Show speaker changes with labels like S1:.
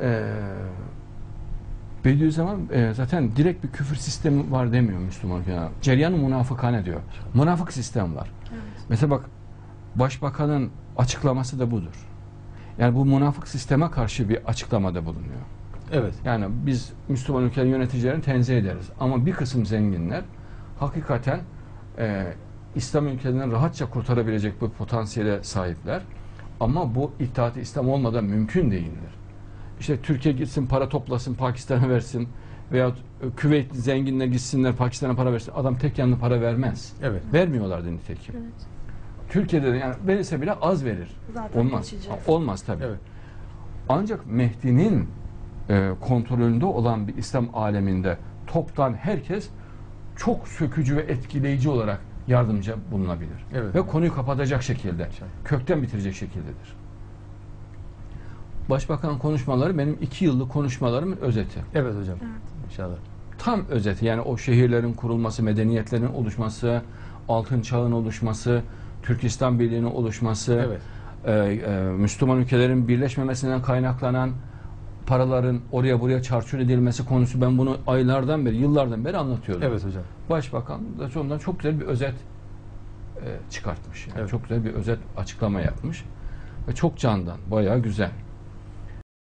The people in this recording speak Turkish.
S1: e, Bediüzzaman e, zaten direkt bir küfür sistemi var demiyor Müslüman ülkeler. Ceryan-ı münafıkane diyor. Münafık sistem var.
S2: Evet.
S1: Mesela bak başbakanın açıklaması da budur. Yani bu münafık sisteme karşı bir açıklamada bulunuyor.
S3: Evet.
S1: Yani biz Müslüman ülkelerin yöneticilerini tenzih ederiz. Ama bir kısım zenginler hakikaten e, İslam ülkelerini rahatça kurtarabilecek bir potansiyele sahipler. Ama bu İttihat-ı İslam olmadan mümkün değildir. İşte Türkiye gitsin para toplasın, Pakistan'a versin veya Küveyt zenginler gitsinler Pakistan'a para versin. Adam tek yanlı para vermez.
S3: Evet.
S1: Vermiyorlardı nitekim.
S2: Evet.
S1: Türkiye'de de yani verirse bile az verir.
S2: Zaten
S1: Olmaz. Ha, Olmaz tabii.
S3: Evet.
S1: Ancak Mehdi'nin e, kontrolünde olan bir İslam aleminde toptan herkes çok sökücü ve etkileyici olarak yardımcı bulunabilir.
S3: Evet.
S1: Ve konuyu kapatacak şekilde, kökten bitirecek şekildedir. Başbakan konuşmaları benim iki yıllık konuşmalarımın özeti.
S3: Evet hocam.
S2: Evet.
S3: İnşallah.
S1: Tam özeti yani o şehirlerin kurulması, medeniyetlerin oluşması, altın çağın oluşması, Türkistan Birliği'nin oluşması,
S3: Evet.
S1: e, e, Müslüman ülkelerin birleşmemesinden kaynaklanan paraların oraya buraya çarçur edilmesi konusu ben bunu aylardan beri, yıllardan beri anlatıyorum.
S3: Evet hocam.
S1: Başbakan da ondan çok güzel bir özet e, çıkartmış. Yani
S3: Evet.
S1: Çok güzel bir özet açıklama yapmış. Ve çok candan, bayağı güzel.